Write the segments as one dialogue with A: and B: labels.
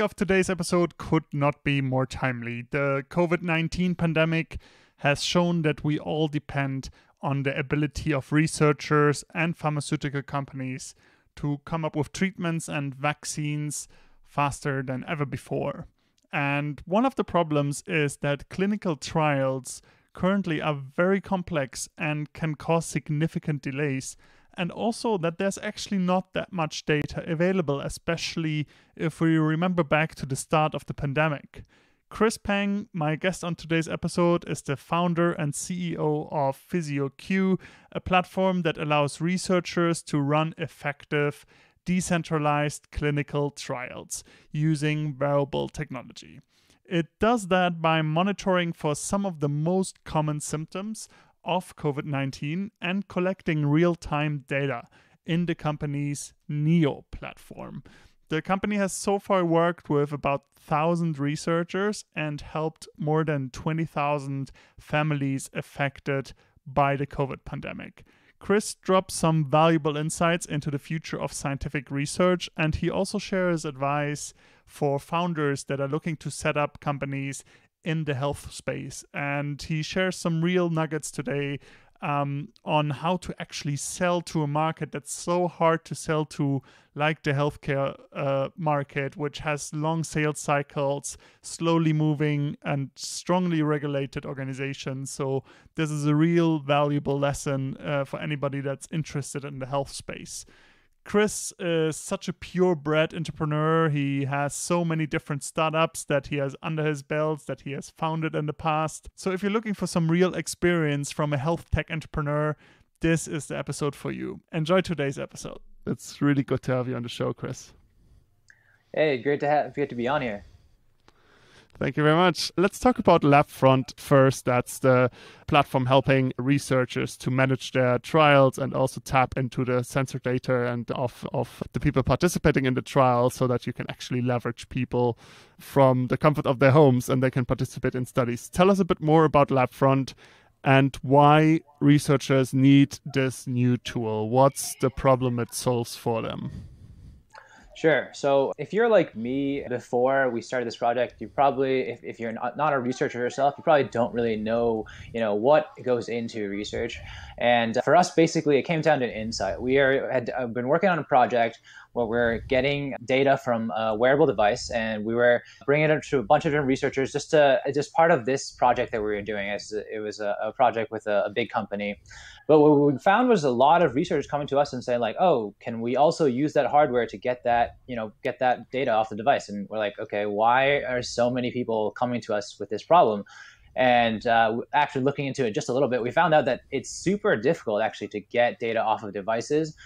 A: of today's episode could not be more timely. The COVID 19 pandemic has shown that we all depend on the ability of researchers and pharmaceutical companies to come up with treatments and vaccines faster than ever before. And one of the problems is that clinical trials currently are very complex and can cause significant delays. And also that there's actually not that much data available, especially if we remember back to the start of the pandemic. Chris Peng, my guest on today's episode, is the founder and CEO of PhysioQ, a platform that allows researchers to run effective, decentralized clinical trials using wearable technology. It does that by monitoring for some of the most common symptoms of COVID 19 and collecting real time data in the company's NEO platform. The company has so far worked with about 1,000 researchers and helped more than 20,000 families affected by the COVID pandemic. Chris drops some valuable insights into the future of scientific research, and he also shares advice for founders that are looking to set up companies in the health space. And he shares some real nuggets today um, on how to actually sell to a market that's so hard to sell to, like the healthcare uh, market, which has long sales cycles, slowly moving, and strongly regulated organizations. So, this is a real valuable lesson uh, for anybody that's interested in the health space. Chris is such a purebred entrepreneur. He has so many different startups that he has under his belt that he has founded in the past. So, if you're looking for some real experience from a health tech entrepreneur, this is the episode for you. Enjoy today's episode. It's really good to have you on the show, Chris.
B: Hey, great to have good to be on here.
A: Thank you very much. Let's talk about LabFront first. That's the platform helping researchers to manage their trials and also tap into the sensor data and of, of the people participating in the trial so that you can actually leverage people from the comfort of their homes and they can participate in studies. Tell us a bit more about LabFront and why researchers need this new tool. What's the problem it solves for them?
B: Sure. So if you're like me before we started this project, you probably, if, if you're not, not a researcher yourself, you probably don't really know, you know, what goes into research. And for us, basically, it came down to an insight. We are, had uh, been working on a project where we're getting data from a wearable device, and we were bringing it to a bunch of different researchers just to just part of this project that we were doing. As it was a, a project with a, a big company. But what we found was a lot of researchers coming to us and saying like, "Oh, can we also use that hardware to get that, you know, get that data off the device?" And we're like, "Okay, why are so many people coming to us with this problem?" And uh, after looking into it just a little bit, we found out that it's super difficult actually to get data off of devices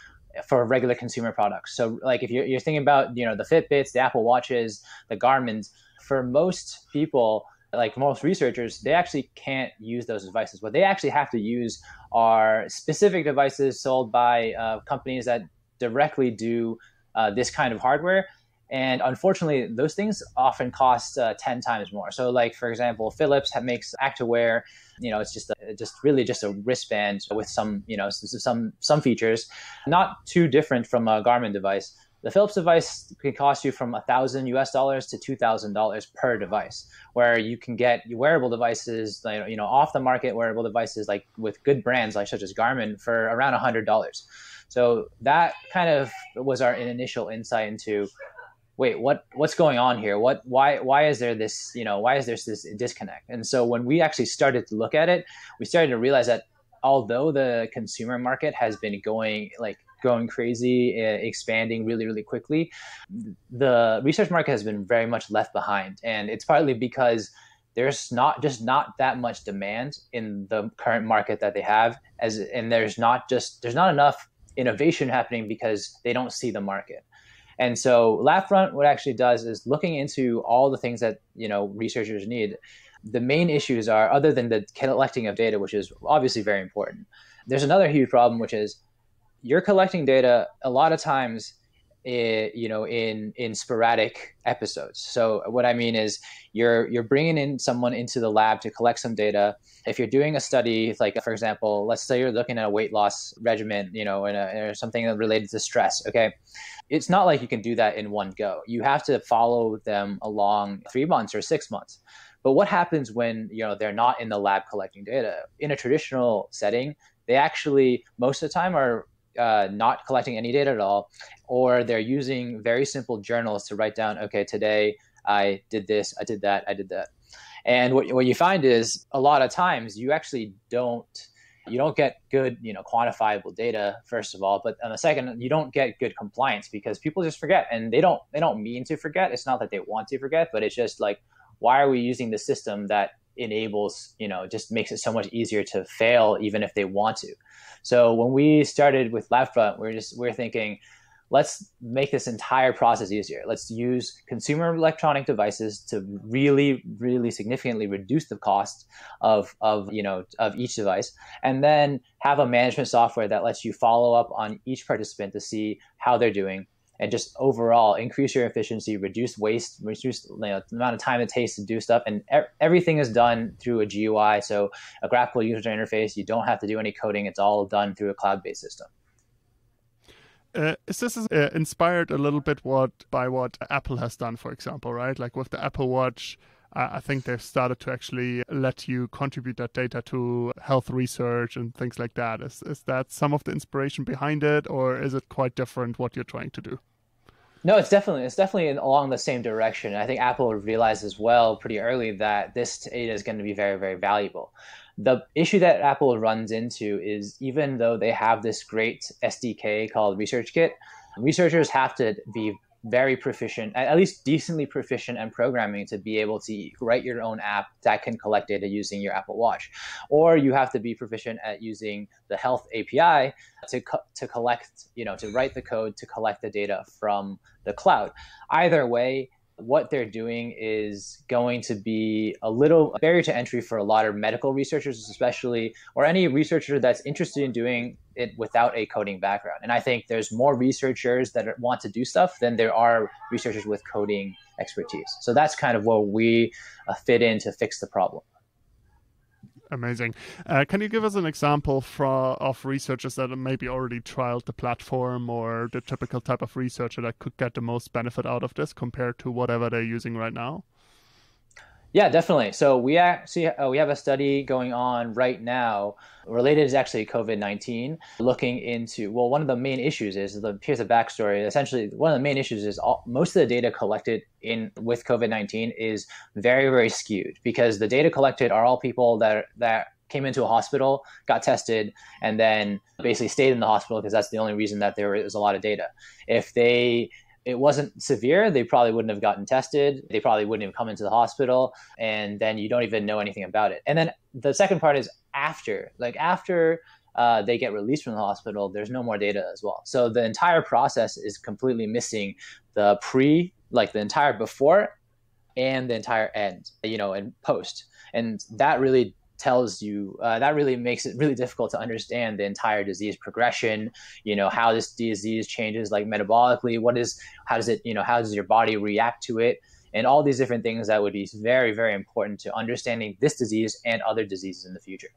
B: for regular consumer products. So, like if you're, you're thinking about you know the Fitbits, the Apple Watches, the Garmin's, for most people, like most researchers, they actually can't use those devices. What they actually have to use are specific devices sold by uh, companies that directly do uh, this kind of hardware. And unfortunately, those things often cost uh, 10 times more. So, like, for example, Philips makes Actiwatch. You know, it's just a, just really just a wristband with some, you know, some some features, not too different from a Garmin device. The Philips device can cost you from a thousand US dollars to two thousand dollars per device, where you can get wearable devices, you know, off the market wearable devices like with good brands like such as Garmin for around a hundred dollars. So that kind of was our initial insight into wait what what's going on here? What why why is there this you know why is there this disconnect? And so when we actually started to look at it we started to realize that although the consumer market has been going like going crazy eh, expanding really really quickly the research market has been very much left behind. And it's partly because there's not just not that much demand in the current market that they have as and there's not just there's not enough innovation happening because they don't see the market and so LabFront, what actually does is looking into all the things that you know researchers need. The main issues are other than the collecting of data, which is obviously very important. There's another huge problem, which is you're collecting data a lot of times you know in in sporadic episodes. So what i mean is you're you're bringing in someone into the lab to collect some data. If you're doing a study like for example let's say you're looking at a weight loss regimen you know or something related to stress okay? It's not like you can do that in one go. You have to follow them along three months or six months. But what happens when you know they're not in the lab collecting data? In a traditional setting they actually most of the time are uh, not collecting any data at all, or they're using very simple journals to write down, okay, today I did this, I did that, I did that. And what, what you find is a lot of times you actually don't you don't get good you know quantifiable data first of all but on the second you don't get good compliance because people just forget and they don't they don't mean to forget it's not that they want to forget but it's just like why are we using the system that enables you know just makes it so much easier to fail even if they want to so when we started with LabFront, we're just we're thinking, let's make this entire process easier. Let's use consumer electronic devices to really, really significantly reduce the cost of, of, you know, of each device. And then have a management software that lets you follow up on each participant to see how they're doing and just overall increase your efficiency, reduce waste, reduce you know, the amount of time it takes to do stuff. And everything is done through a GUI, so a graphical user interface. You don't have to do any coding. It's all done through a cloud-based system.
A: Uh, is this uh, inspired a little bit what by what Apple has done, for example, right? Like with the Apple Watch, uh, I think they've started to actually let you contribute that data to health research and things like that. Is is that some of the inspiration behind it, or is it quite different what you're trying to do?
B: No, it's definitely it's definitely along the same direction. I think Apple realized as well pretty early that this data is going to be very very valuable. The issue that Apple runs into is even though they have this great SDK called ResearchKit, researchers have to be very proficient, at least decently proficient in programming to be able to write your own app that can collect data using your Apple Watch. Or you have to be proficient at using the health API to, co- to collect, you know, to write the code to collect the data from the cloud. Either way, what they're doing is going to be a little barrier to entry for a lot of medical researchers, especially, or any researcher that's interested in doing it without a coding background. And I think there's more researchers that want to do stuff than there are researchers with coding expertise. So that's kind of where we uh, fit in to fix the problem.
A: Amazing. Uh, can you give us an example of researchers that maybe already trialed the platform or the typical type of researcher that could get the most benefit out of this compared to whatever they're using right now?
B: Yeah, definitely. So we actually uh, we have a study going on right now related is actually COVID nineteen, looking into well, one of the main issues is the here's the backstory. Essentially, one of the main issues is all, most of the data collected in with COVID nineteen is very very skewed because the data collected are all people that that came into a hospital, got tested, and then basically stayed in the hospital because that's the only reason that there is a lot of data. If they it wasn't severe, they probably wouldn't have gotten tested. They probably wouldn't have come into the hospital. And then you don't even know anything about it. And then the second part is after, like after uh, they get released from the hospital, there's no more data as well. So the entire process is completely missing the pre, like the entire before and the entire end, you know, and post. And that really tells you uh, that really makes it really difficult to understand the entire disease progression you know how this disease changes like metabolically what is how does it you know how does your body react to it and all these different things that would be very very important to understanding this disease and other diseases in the future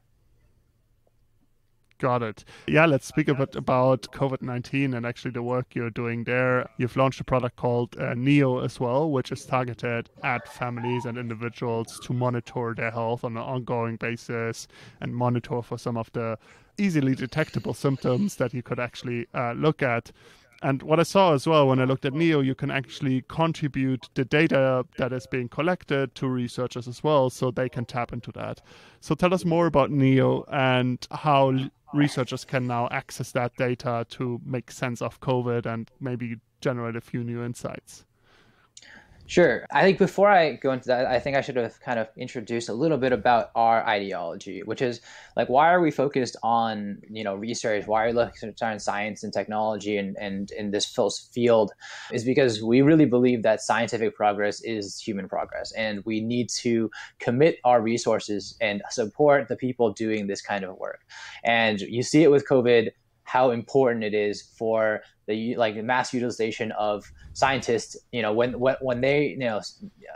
A: Got it. Yeah, let's speak a bit about COVID 19 and actually the work you're doing there. You've launched a product called uh, Neo as well, which is targeted at families and individuals to monitor their health on an ongoing basis and monitor for some of the easily detectable symptoms that you could actually uh, look at. And what I saw as well when I looked at Neo, you can actually contribute the data that is being collected to researchers as well, so they can tap into that. So tell us more about Neo and how researchers can now access that data to make sense of COVID and maybe generate a few new insights.
B: Sure. I think before I go into that, I think I should have kind of introduced a little bit about our ideology, which is like why are we focused on you know research? Why are we looking at science and technology and and in this field? Is because we really believe that scientific progress is human progress, and we need to commit our resources and support the people doing this kind of work. And you see it with COVID how important it is for the like mass utilization of scientists you know when when, when they you know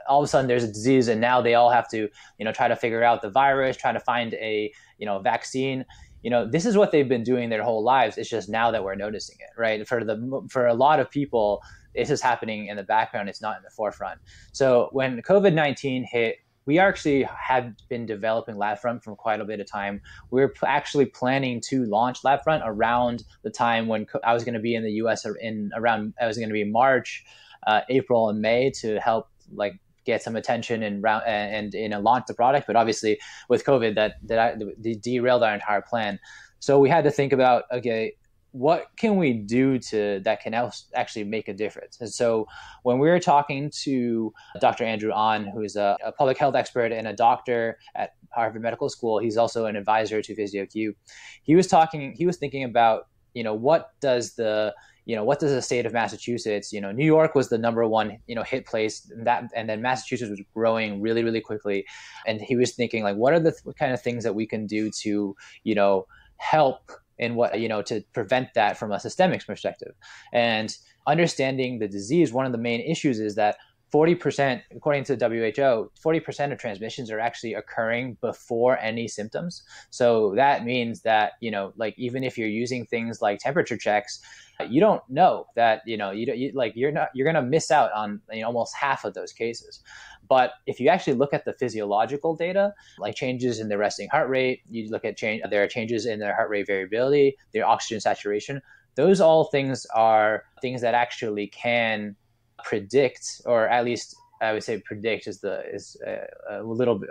B: all of a sudden there's a disease and now they all have to you know try to figure out the virus try to find a you know vaccine. You know this is what they've been doing their whole lives. It's just now that we're noticing it right? For the for a lot of people this is happening in the background. It's not in the forefront. So when covid-19 hit we actually have been developing Labfront for quite a bit of time. We were actually planning to launch Labfront around the time when I was going to be in the U.S. in around I was going to be March, uh, April, and May to help like get some attention and round and, and, and launch the product. But obviously, with COVID, that that I, derailed our entire plan. So we had to think about okay, what can we do to that can actually make a difference? And so when we were talking to Dr. Andrew An, who's a, a public health expert and a doctor at Harvard Medical School, he's also an advisor to PhysioQ. He was talking, he was thinking about, you know, what does the you know what does the state of massachusetts you know new york was the number one you know hit place and that and then massachusetts was growing really really quickly and he was thinking like what are the th- kind of things that we can do to you know help in what you know to prevent that from a systemic perspective. And understanding the disease one of the main issues is that 40% according to the who 40% of transmissions are actually occurring before any symptoms. So that means that you know like even if you're using things like temperature checks you don't know that you know you, don't, you like you're not you're going to miss out on you know, almost half of those cases. But if you actually look at the physiological data like changes in the resting heart rate you look at change there are changes in their heart rate variability their oxygen saturation those all things are things that actually can predict or at least i would say predict is the is a, a little bit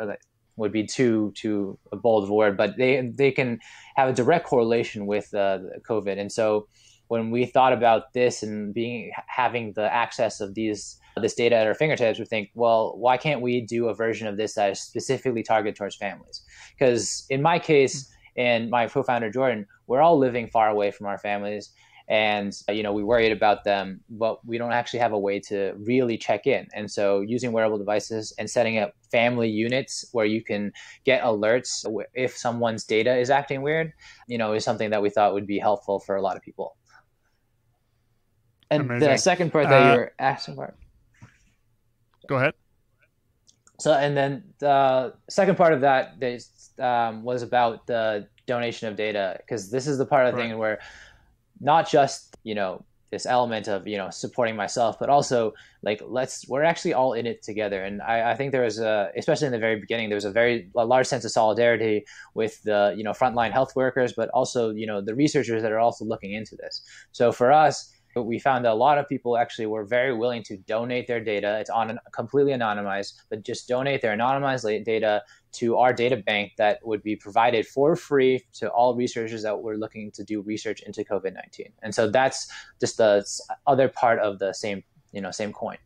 B: would be too too a bold word, but they they can have a direct correlation with uh, COVID. And so when we thought about this and being having the access of these this data at our fingertips, we think, well, why can't we do a version of this that is specifically targeted towards families? Because in my case, and my co-founder Jordan, we're all living far away from our families, and you know we worried about them, but we don't actually have a way to really check in. And so, using wearable devices and setting up family units where you can get alerts if someone's data is acting weird, you know, is something that we thought would be helpful for a lot of people. And Amazing. the second part that uh, you were asking for.
A: Go ahead.
B: So, and then the second part of that um, was about the donation of data, because this is the part of the right. thing where not just, you know, this element of, you know, supporting myself, but also like, let's, we're actually all in it together. And I, I think there was a, especially in the very beginning, there was a very a large sense of solidarity with the, you know, frontline health workers, but also, you know, the researchers that are also looking into this. So for us, we found that a lot of people actually were very willing to donate their data. It's on completely anonymized, but just donate their anonymized data to our data bank that would be provided for free to all researchers that were looking to do research into COVID nineteen. And so that's just the other part of the same you know same coin.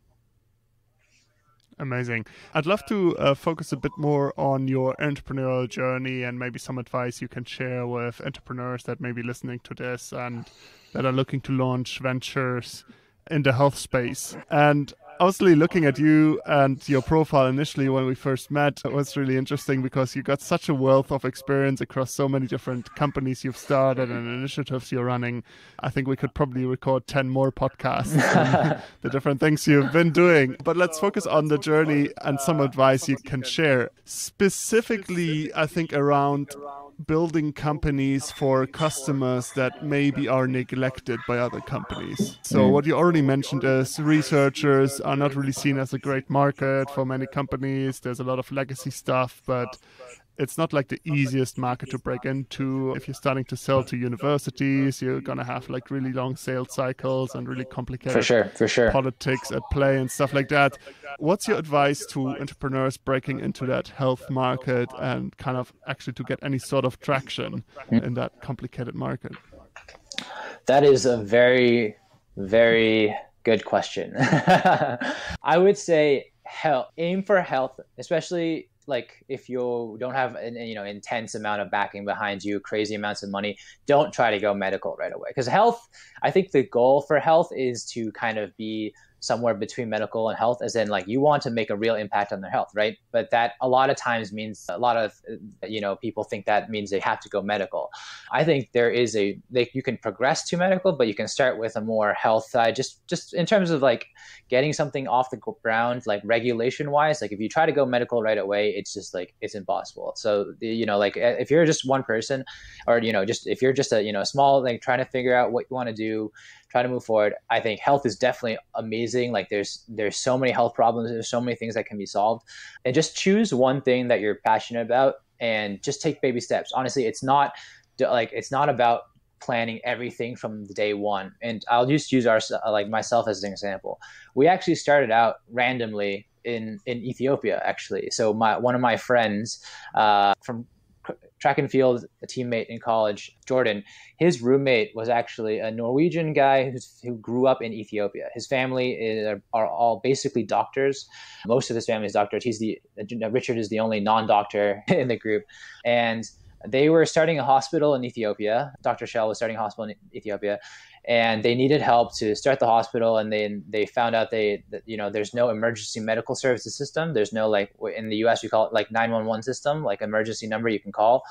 A: Amazing. I'd love to uh, focus a bit more on your entrepreneurial journey and maybe some advice you can share with entrepreneurs that may be listening to this and that are looking to launch ventures in the health space. And obviously looking at you and your profile initially when we first met it was really interesting because you got such a wealth of experience across so many different companies you've started and initiatives you're running. I think we could probably record 10 more podcasts the different things you've been doing. But let's focus on the journey and some advice you can share specifically i think around building companies for customers that maybe are neglected by other companies. So, hmm. what you already mentioned is researchers are not really seen as a great market for many companies. There's a lot of legacy stuff, but it's not like the easiest market to break into. If you're starting to sell to universities, you're gonna have like really long sales cycles and really complicated
B: for sure, for sure.
A: politics at play and stuff like that. What's your advice to entrepreneurs breaking into that health market and kind of actually to get any sort of traction hmm. in that complicated market?
B: That is a very, very good question. I would say health, aim for health, especially like if you don't have an you know intense amount of backing behind you crazy amounts of money don't try to go medical right away. Because health i think the goal for health is to kind of be somewhere between medical and health, as in like you want to make a real impact on their health, right? But that a lot of times means a lot of you know people think that means they have to go medical. I think there is a they, you can progress to medical, but you can start with a more health side, just just in terms of like getting something off the ground, like regulation wise. Like if you try to go medical right away, it's just like it's impossible. So you know, like if you're just one person, or you know, just if you're just a you know small like trying to figure out what you want to do try to move forward. I think health is definitely amazing. Like there's there's so many health problems. There's so many things that can be solved, and just choose one thing that you're passionate about and just take baby steps. Honestly, it's not like it's not about planning everything from day one. And I'll just use our like myself as an example. We actually started out randomly in in Ethiopia actually. So my one of my friends uh, from track and field, a teammate in college, Jordan, his roommate was actually a Norwegian guy who grew up in Ethiopia. His family is, are all basically doctors. Most of his family is doctors. He's the uh, Richard is the only non-doctor in the group, and they were starting a hospital in Ethiopia. Dr. Shell was starting a hospital in Ethiopia, and they needed help to start the hospital and then they found out they that, you know there's no emergency medical services system. There's no like in the us we call it like 911 system like emergency number you can call.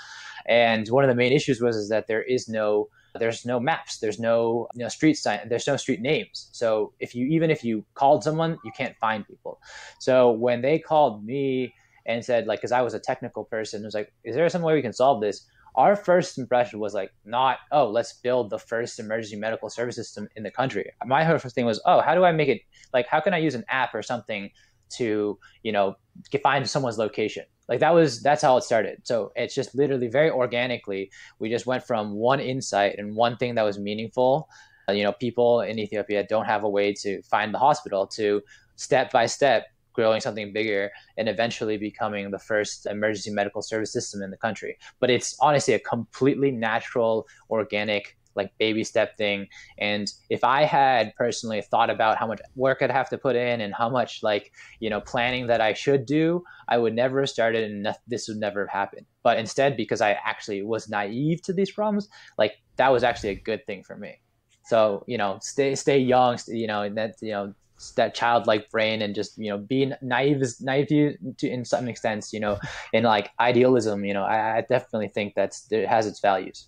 B: And one of the main issues was is that there is no there's no maps. There's no you know street sign there's no street names. So if you even if you called someone you can't find people. So when they called me and said like because i was a technical person it was like is there some way we can solve this our first impression was like not oh let's build the first emergency medical service system in the country. My first thing was oh how do i make it like how can i use an app or something to you know find someone's location? Like that was that's how it started. So it's just literally very organically we just went from one insight and one thing that was meaningful uh, you know people in ethiopia don't have a way to find the hospital to step by step growing something bigger and eventually becoming the first emergency medical service system in the country. But it's honestly a completely natural, organic, like baby step thing. And if I had personally thought about how much work I'd have to put in and how much like, you know, planning that I should do, I would never have started and this would never have happened. But instead, because I actually was naive to these problems, like that was actually a good thing for me. So, you know, stay, stay young, you know, that, you know, that childlike brain and just you know being naive is naive to, to in some extent you know in like idealism you know I, I definitely think that's it has its values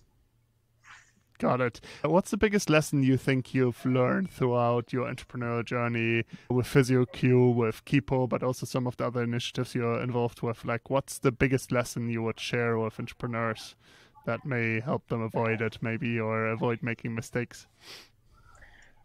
A: Got it. What's the biggest lesson you think you've learned throughout your entrepreneurial journey with PhysioQ, with Kiipo, but also some of the other initiatives you're involved with? Like, what's the biggest lesson you would share with entrepreneurs that may help them avoid it, maybe, or avoid making mistakes?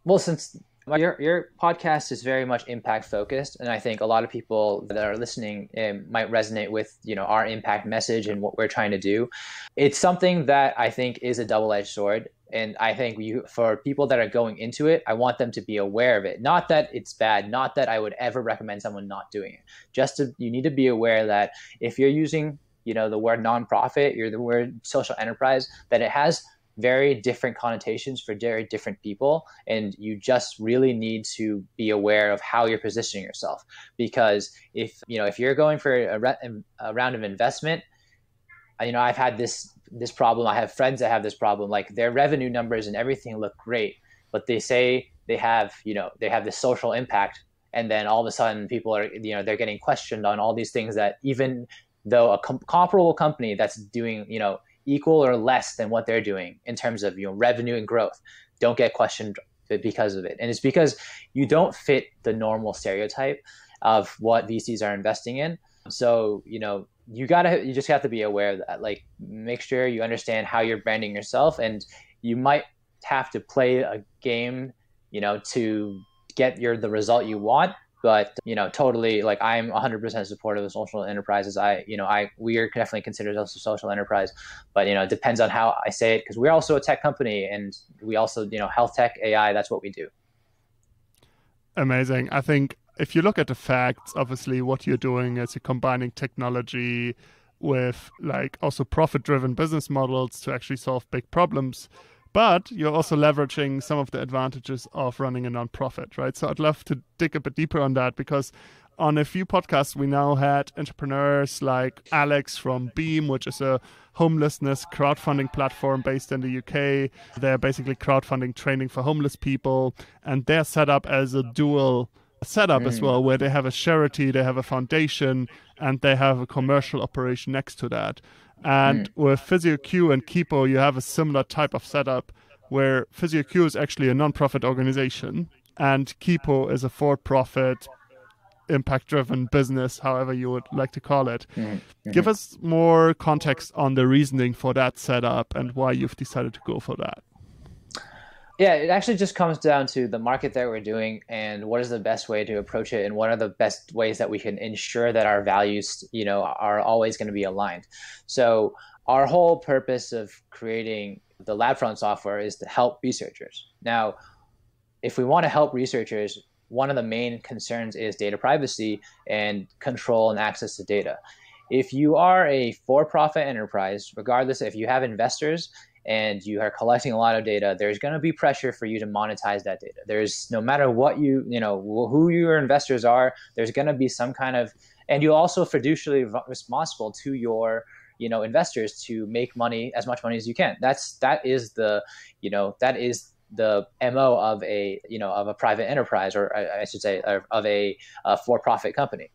B: Well, since your your podcast is very much impact focused, and I think a lot of people that are listening um, might resonate with you know our impact message and what we're trying to do. It's something that I think is a double edged sword, and I think you for people that are going into it, I want them to be aware of it. Not that it's bad, not that I would ever recommend someone not doing it. Just to, you need to be aware that if you're using you know the word nonprofit, you're the word social enterprise, that it has very different connotations for very different people and you just really need to be aware of how you're positioning yourself. Because if you know if you're going for a, re- a round of investment uh, you know i've had this this problem i have friends that have this problem like their revenue numbers and everything look great but they say they have you know they have this social impact and then all of a sudden people are you know they're getting questioned on all these things that even though a com- comparable company that's doing you know equal or less than what they're doing in terms of you know revenue and growth. Don't get questioned because of it. And it's because you don't fit the normal stereotype of what vcs are investing in. So you know you gotta you just have to be aware of that. Like make sure you understand how you're branding yourself and you might have to play a game you know to get your the result you want but you know totally like i'm 100% supportive of social enterprises. I you know i we are definitely considered a social enterprise but you know it depends on how i say it because we're also a tech company and we also you know health tech ai that's what we do.
A: Amazing. I think if you look at the facts obviously what you're doing is you're combining technology with like also profit driven business models to actually solve big problems but you're also leveraging some of the advantages of running a nonprofit, right? So I'd love to dig a bit deeper on that because on a few podcasts, we now had entrepreneurs like Alex from Beam, which is a homelessness crowdfunding platform based in the UK. They're basically crowdfunding training for homeless people, and they're set up as a dual setup mm. as well, where they have a charity, they have a foundation, and they have a commercial operation next to that. And mm. with PhysioQ and Kiipo, you have a similar type of setup where PhysioQ is actually a non-profit organization and Kiipo is a for-profit impact-driven business, however you would like to call it. Mm-hmm. Give us more context on the reasoning for that setup and why you've decided to go for that.
B: Yeah, it actually just comes down to the market that we're doing and what is the best way to approach it and what are the best ways that we can ensure that our values, you know, are always going to be aligned. So our whole purpose of creating the LabFront software is to help researchers. Now, if we want to help researchers, one of the main concerns is data privacy and control and access to data. If you are a for profit enterprise, regardless if you have investors and you are collecting a lot of data, there's going to be pressure for you to monetize that data. There's no matter what you, you know, who your investors are, there's going to be some kind of, and you're also fiduciarily responsible to your you know investors to make money as much money as you can that's that is the you know that is the mo of a you know of a private enterprise or i, should say of a, a for-profit company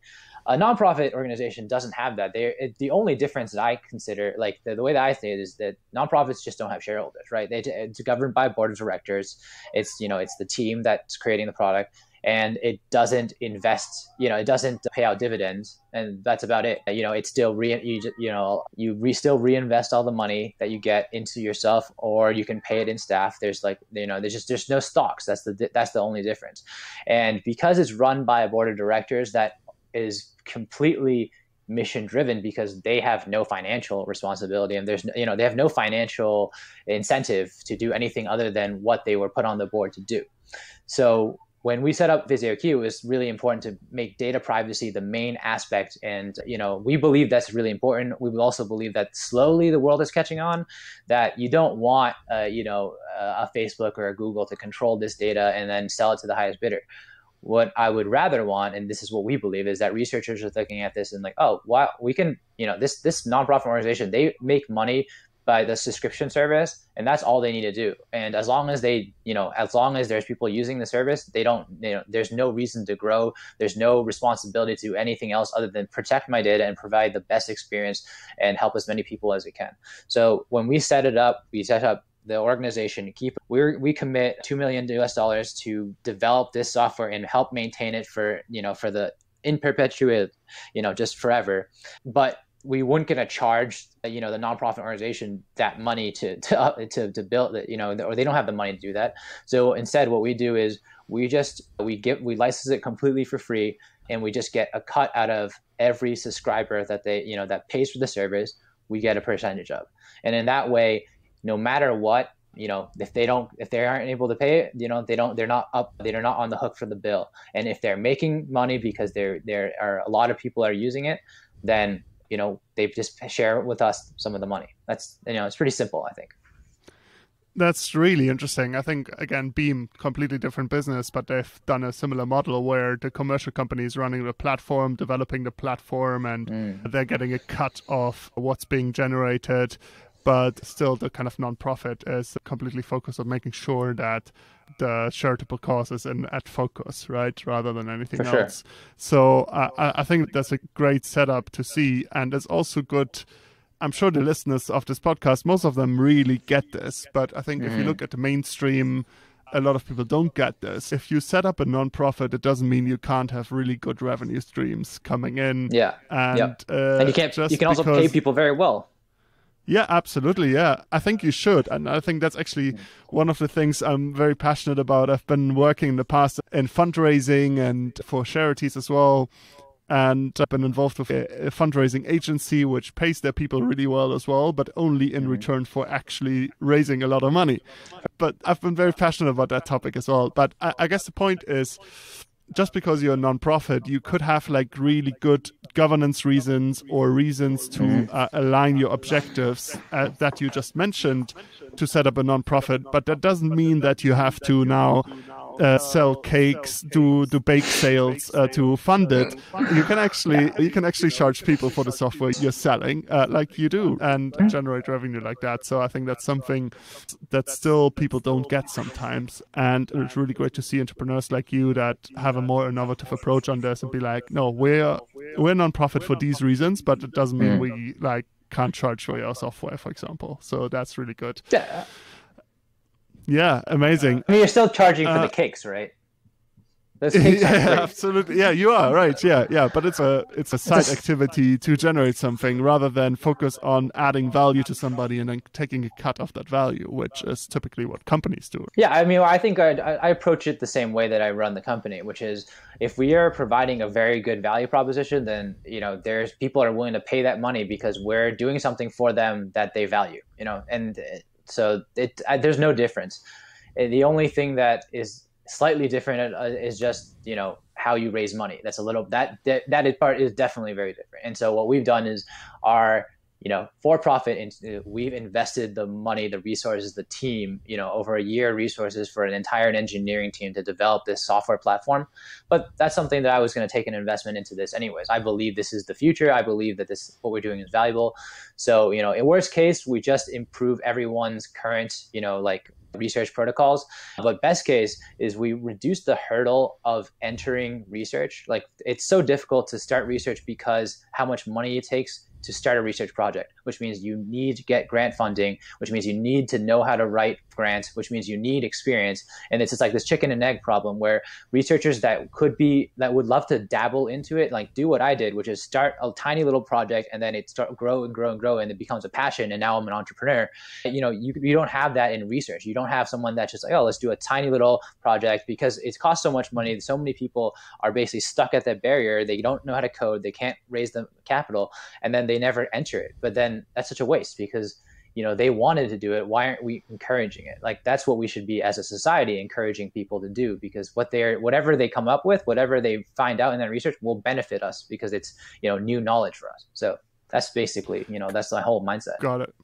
B: a nonprofit organization doesn't have that. They the only difference that I consider, like the, the way that I say it, is that nonprofits just don't have shareholders, right? They, it's governed by board of directors. It's you know it's the team that's creating the product, and it doesn't invest you know it doesn't pay out dividends and that's about it you know it's still re you, you know you re, still reinvest all the money that you get into yourself or you can pay it in staff there's like you know there's just there's no stocks that's the that's the only difference and because it's run by a board of directors that is completely mission driven because they have no financial responsibility and there's you know they have no financial incentive to do anything other than what they were put on the board to do so when we set up PhysioQ, it was really important to make data privacy the main aspect. And, you know, we believe that's really important. We also believe that slowly the world is catching on, that you don't want, uh, you know, a Facebook or a Google to control this data and then sell it to the highest bidder. What I would rather want, and this is what we believe, is that researchers are looking at this and like, oh, wow, we can, you know, this this nonprofit organization, they make money by the subscription service and that's all they need to do. And as long as they you know as long as there's people using the service they don't you know there's no reason to grow. There's no responsibility to anything else other than protect my data and provide the best experience and help as many people as we can. So when we set it up we set up the organization keep. We we commit 2 million US dollars to develop this software and help maintain it for you know for the in perpetuity you know just forever. But we weren't going to charge you know the nonprofit organization that money to to to, to build it you know or they don't have the money to do that. So instead what we do is we just we get we license it completely for free and we just get a cut out of every subscriber that they you know that pays for the service we get a percentage of. And in that way no matter what you know if they don't if they aren't able to pay it you know they don't they're not up they're not on the hook for the bill and if they're making money because there there are a lot of people are using it then you know they just share with us some of the money. That's you know it's pretty simple, I think.
A: That's really interesting. I think again, Beam completely different business, but they've done a similar model where the commercial company is running the platform, developing the platform, and mm. they're getting a cut of what's being generated but still the kind of nonprofit is completely focused on making sure that the charitable cause is in at focus, right, rather than anything
B: For
A: else. Sure. So uh, I think that's a great setup to see, and it's also good. I'm sure the listeners of this podcast, most of them really get this, but I think mm-hmm. if you mm-hmm. look at the mainstream a lot of people don't get this. If you set up a nonprofit, it doesn't mean you can't have really good revenue streams coming in.
B: Yeah,
A: and
B: uh, and you can't. You can also pay people very well.
A: Yeah, absolutely. Yeah, I think you should. And I think that's actually one of the things I'm very passionate about. I've been working in the past in fundraising and for charities as well. And I've been involved with a, fundraising agency which pays their people really well as well, but only in mm-hmm. return for actually raising a lot of money. But I've been very passionate about that topic as well. But I, I guess the point is just because you're a nonprofit, you could have like really good governance reasons or reasons to mm-hmm. uh, align your objectives uh, that you just mentioned to set up a nonprofit. But that doesn't mean that you have to now uh, sell cakes, do do bake sales uh, to fund it, you can actually you can actually charge people for the software you're selling, uh, like you do, and generate revenue like that. So I think that's something that still people don't get sometimes, and it's really great to see entrepreneurs like you that have a more innovative approach on this and be like, no, we're we're non-profit for these reasons, but it doesn't mean we like can't charge for your software, for example. So that's really good.
B: Yeah.
A: Yeah, amazing.
B: I mean, you're still charging for uh, the cakes, right?
A: yeah, absolutely. Yeah, you are right. Yeah, yeah. But it's a it's a side activity to generate something rather than focus on adding value to somebody and then taking a cut of that value, which is typically what companies do.
B: Yeah, I mean, I think I, I approach it the same way that I run the company, which is if we are providing a very good value proposition, then you know there's people are willing to pay that money because we're doing something for them that they value. You know, and so it there's no difference. The only thing that is slightly different uh, is just you know how you raise money that's a little that that, that part is definitely very different and so what we've done is our you know for profit and uh, we've invested the money the resources the team you know over a year resources for an entire engineering team to develop this software platform but that's something that i was going to take an investment into this anyways i believe this is the future i believe that this what we're doing is valuable so you know in worst case we just improve everyone's current you know like research protocols. But best case is we reduce the hurdle of entering research. Like it's so difficult to start research because how much money it takes to start a research project, which means you need to get grant funding, which means you need to know how to write grants, which means you need experience. And it's just like this chicken and egg problem where researchers that could be that would love to dabble into it, like do what I did, which is start a tiny little project and then it start grow and grow and grow and it becomes a passion. And now I'm an entrepreneur. You know, you, you don't have that in research. You don't have someone that's just like, oh, let's do a tiny little project because it costs so much money. So many people are basically stuck at that barrier. They don't know how to code. They can't raise the capital. And then they they never enter it. But then that's such a waste because you know they wanted to do it. Why aren't we encouraging it? Like that's what we should be as a society encouraging people to do because what they're whatever they come up with whatever they find out in that research will benefit us because it's you know new knowledge for us. So that's basically you know that's the whole mindset.
A: Got it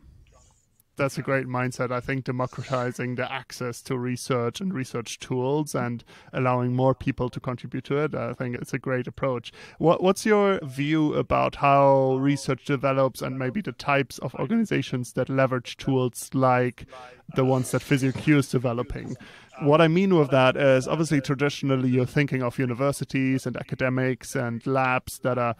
A: that's a great mindset. I think democratizing the access to research and research tools and allowing more people to contribute to it, I think it's a great approach. What, what's your view about how research develops and maybe the types of organizations that leverage tools like the ones that PhysioQ is developing? What I mean with that is obviously traditionally you're thinking of universities and academics and labs that are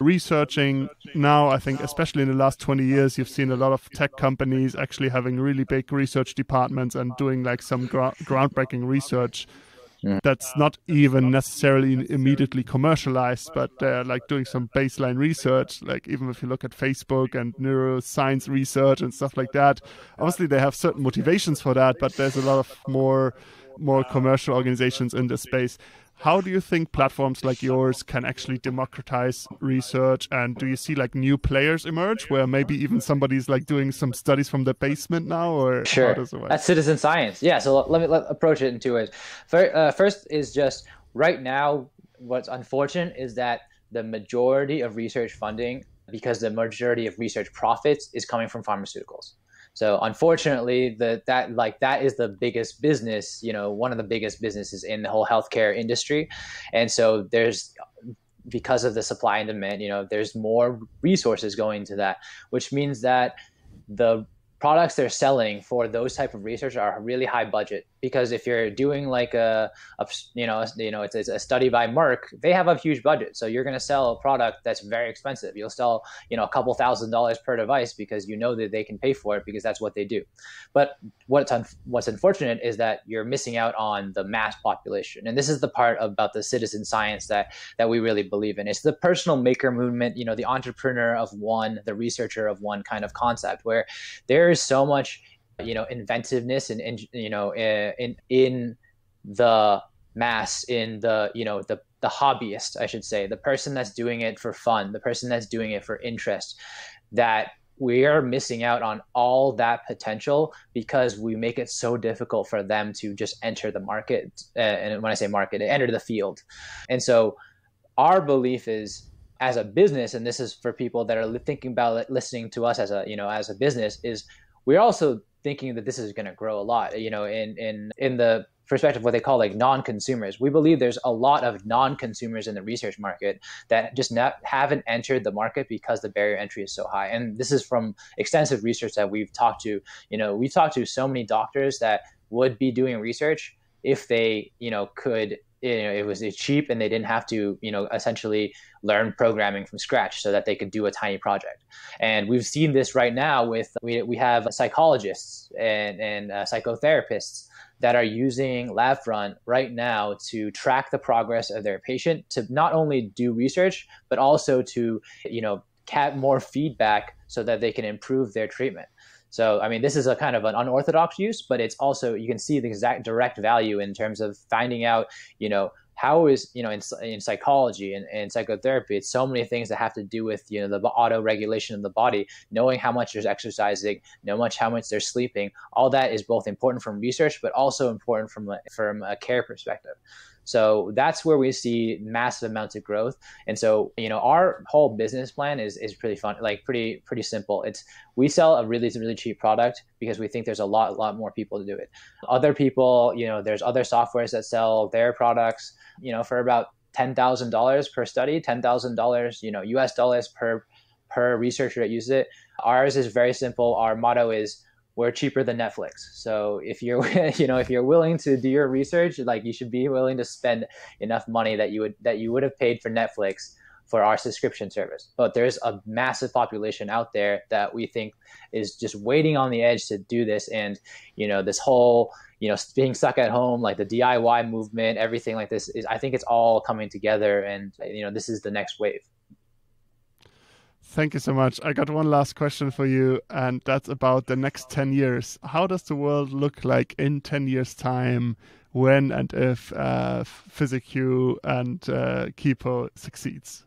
A: researching now i think especially in the last 20 years you've seen a lot of tech companies actually having really big research departments and doing like some gra- groundbreaking research that's not even necessarily immediately commercialized but they're like doing some baseline research. Like even if you look at facebook and neuroscience research and stuff like that obviously they have certain motivations for that but there's a lot of more more commercial organizations in this space how do you think platforms like yours can actually democratize research? And do you see like new players emerge where maybe even somebody's like doing some studies from the basement now? Or
B: sure, that's citizen science. Yeah. So let me let, approach it in two ways. Uh, first is just right now. What's unfortunate is that the majority of research funding, because the majority of research profits, is coming from pharmaceuticals. So unfortunately, the that like that is the biggest business, you know, one of the biggest businesses in the whole healthcare industry, and so there's because of the supply and demand, you know, there's more resources going to that, which means that the products they're selling for those type of research are really high budget because if you're doing like a, a you know you know it's, it's, a study by Merck, they have a huge budget, so you're going to sell a product that's very expensive. You'll sell you know a couple thousand dollars per device because you know that they can pay for it because that's what they do. But what's un- what's unfortunate is that you're missing out on the mass population, and this is the part about the citizen science that that we really believe in. It's the personal maker movement, you know, the entrepreneur of one, the researcher of one kind of concept where there so much you know inventiveness and, and you know in in the mass in the you know the the hobbyist i should say the person that's doing it for fun the person that's doing it for interest that we are missing out on all that potential because we make it so difficult for them to just enter the market uh, and when i say market enter the field. And so our belief is as a business and this is for people that are thinking about listening to us as a you know as a business is we're also thinking that this is going to grow a lot. You know, in in in the perspective of what they call like non-consumers we believe there's a lot of non-consumers in the research market that just not, haven't entered the market because the barrier entry is so high and this is from extensive research that we've talked to you know we've talked to so many doctors that would be doing research if they you know could you know, it was cheap and they didn't have to, you know, essentially learn programming from scratch so that they could do a tiny project. And we've seen this right now with, we, we have psychologists and, and uh, psychotherapists that are using LabFront right now to track the progress of their patient to not only do research, but also to, you know, get more feedback so that they can improve their treatment. So, I mean, this is a kind of an unorthodox use, but it's also, you can see the exact direct value in terms of finding out, you know, how is, you know, in, in psychology and, and psychotherapy, it's so many things that have to do with, you know, the auto regulation of the body, knowing how much they're exercising, know much how much they're sleeping. All that is both important from research, but also important from a, from a care perspective. So that's where we see massive amounts of growth. And so, you know, our whole business plan is is pretty fun, like pretty pretty simple. It's we sell a really really cheap product because we think there's a lot lot more people to do it. Other people, you know, there's other softwares that sell their products, you know, for about ten thousand dollars per study, ten thousand dollars, you know, US dollars per per researcher that uses it. Ours is very simple. Our motto is we're cheaper than Netflix. So if you're you know if you're willing to do your research, like you should be willing to spend enough money that you would that you would have paid for Netflix for our subscription service. But there's a massive population out there that we think is just waiting on the edge to do this and you know this whole you know being stuck at home like the DIY movement everything like this is I think it's all coming together and you know this is the next wave.
C: Thank you so much. I got one last question for you, and that's about the next 10 years. How does the world look like in 10 years' time when and if uh, PhysioQ and uh, Kiipo succeeds?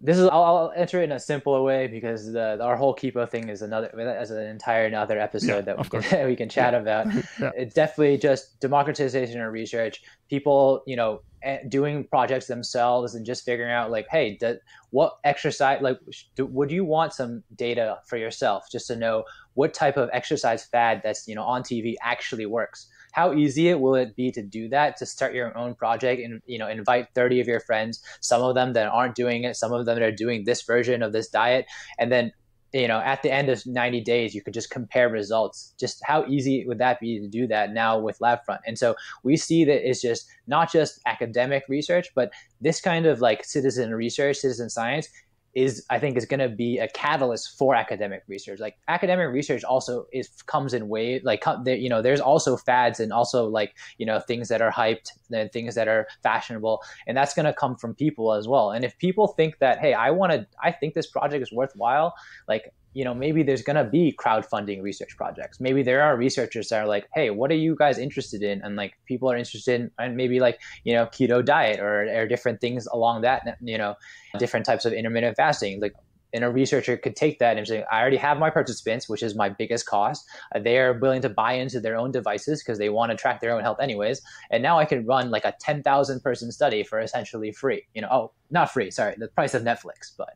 B: This is I'll, I'll, answer it in a simpler way because the, our whole Kiipo thing is another as an entire another episode yeah, that we can, we can chat yeah. about. yeah. It's definitely just democratization of research. People, you know, doing projects themselves and just figuring out like hey do, what exercise like do, would you want some data for yourself just to know what type of exercise fad that's you know on tv actually works? How easy it will it be to do that to start your own project and you know invite 30 of your friends some of them that aren't doing it some of them that are doing this version of this diet and then you know at the end of 90 days you could just compare results. Just how easy would that be to do that now with labfront? And so we see that it's just not just academic research but this kind of like citizen research citizen science is I think is going to be a catalyst for academic research. Like academic research also is comes in waves. Like you know, there's also fads and also like you know things that are hyped and things that are fashionable, and that's going to come from people as well. And if people think that hey, I want to, I think this project is worthwhile, like you know, maybe there's going to be crowdfunding research projects. Maybe there are researchers that are like, hey, what are you guys interested in? And like people are interested in, and maybe like, you know, keto diet or, or different things along that, you know, different types of intermittent fasting. Like, and a researcher could take that and say, I already have my participants, which is my biggest cost. They are willing to buy into their own devices because they want to track their own health anyways. And now I can run like a 10,000 person study for essentially free. You know, oh, not free, sorry, the price of Netflix, but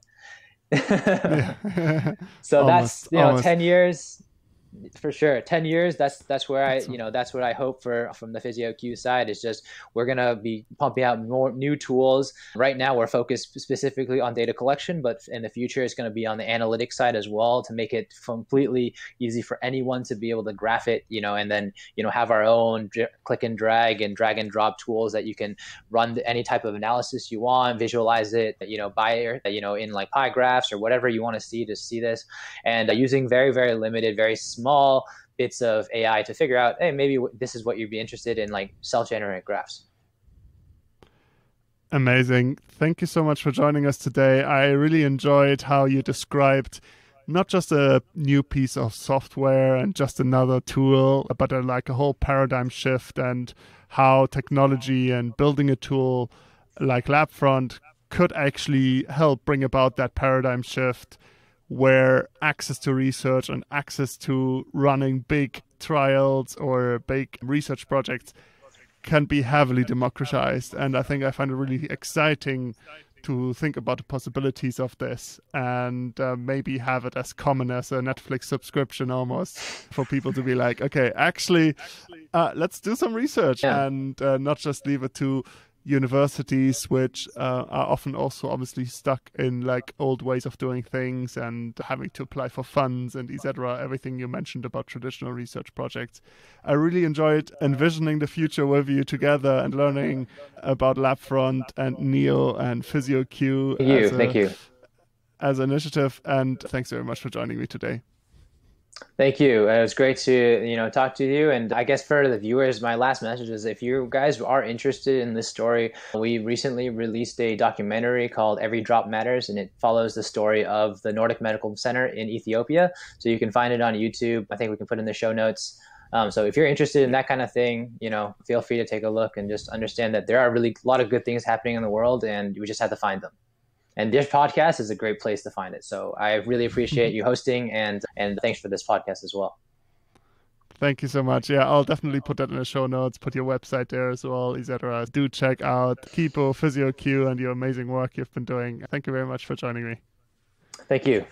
B: so almost, that's you know almost. 10 years for sure. 10 years that's that's where i you know that's what i hope for from the PhysioQ side is just we're going to be pumping out more new tools. Right now we're focused specifically on data collection but in the future it's going to be on the analytics side as well to make it completely easy for anyone to be able to graph it you know and then you know have our own click and drag and drag and drop tools that you can run any type of analysis you want visualize it you know by you know in like pie graphs or whatever you want to see to see this. And uh, using very very limited very small bits of AI to figure out, hey, maybe this is what you'd be interested in, like self-generated graphs.
C: Amazing. Thank you so much for joining us today. I really enjoyed how you described not just a new piece of software and just another tool, but a, like a whole paradigm shift and how technology and building a tool like LabFront could actually help bring about that paradigm shift where access to research and access to running big trials or big research projects can be heavily democratized. And I think I find it really exciting
A: to think about the possibilities of this and uh, maybe have it as common as a Netflix subscription almost for people to be like, okay, actually, uh, let's do some research yeah. and uh, not just leave it to universities which uh, are often also obviously stuck in like old ways of doing things and having to apply for funds and etc everything you mentioned about traditional research projects. I really enjoyed envisioning the future with you together and learning about labfront and neo and physioq
B: thank you thank you.
A: as an initiative. And thanks very much for joining me today
B: Thank you. It was great to you know talk to you. And I guess for the viewers, my last message is if you guys are interested in this story, we recently released a documentary called Every Drop Matters, and it follows the story of the Nordic Medical Center in Ethiopia. So you can find it on YouTube. I think we can put in the show notes. Um, so if you're interested in that kind of thing, you know, feel free to take a look and just understand that there are really a lot of good things happening in the world, and we just have to find them and this podcast is a great place to find it. So I really appreciate you hosting and and thanks for this podcast as well.
A: Thank you so much. Yeah, I'll definitely put that in the show notes, put your website there as well, etc. Do check out Kiipo, PhysioQ, and your amazing work you've been doing. Thank you very much for joining me.
B: Thank you.